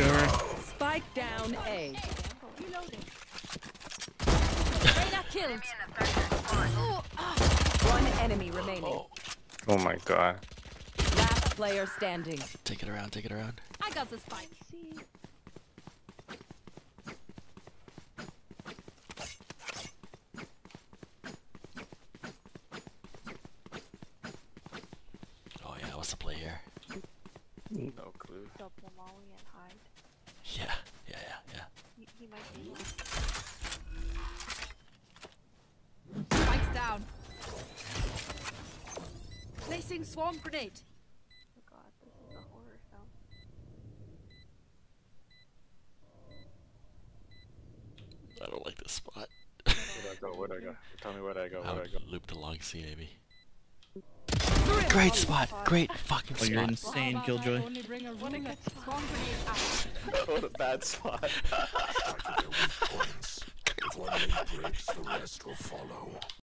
over. Spike down A. Reloading. Killed. One enemy remaining. Oh my god. Last player standing. Take it around, take it around. I got the spike. Oh yeah, what's the play here? No clue. Double Molly and hide. Yeah, yeah, yeah, yeah. He, he might be one. Spikes down. Placing swarm grenade. Oh god, this is a horror film. I don't like this spot. Where'd I go? Where'd I go? Tell me where'd I go? I I go? would loop the long C maybe. Great spot! Great fucking Oh, you're spot. insane, Killjoy. Only bring a What a running good spot. Swarm grenade out. what a bad spot. If one lane breaks, the rest will follow.